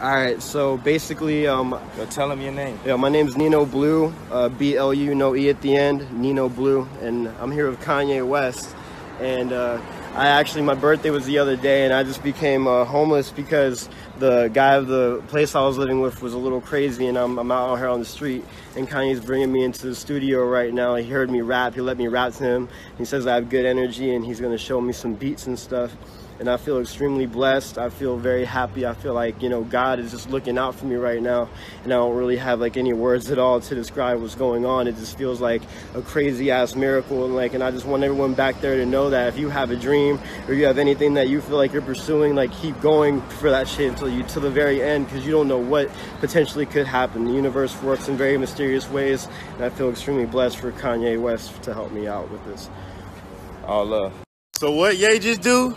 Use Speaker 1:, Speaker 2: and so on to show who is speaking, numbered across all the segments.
Speaker 1: All right, so basically, um,
Speaker 2: Yo, tell him your name.
Speaker 1: yeah, my name's Nino Blue, uh, B L U, no E at the end, Nino Blue, and I'm here with Kanye West. And uh, I actually, my birthday was the other day, and I just became uh, homeless because the guy of the place I was living with was a little crazy, and I'm, I'm out here on the street. And Kanye's bringing me into the studio right now. He heard me rap, he let me rap to him. He says I have good energy, and he's gonna show me some beats and stuff and I feel extremely blessed. I feel very happy. I feel like, you know, God is just looking out for me right now, and I don't really have like any words at all to describe what's going on. It just feels like a crazy ass miracle, and like, and I just want everyone back there to know that if you have a dream or you have anything that you feel like you're pursuing, like keep going for that shit until you to the very end, because you don't know what potentially could happen. The universe works in very mysterious ways, and I feel extremely blessed for Kanye West to help me out with this.
Speaker 2: All love.
Speaker 3: So what Ye just do?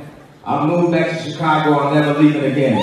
Speaker 4: I moved back to Chicago. I'll never leave it again.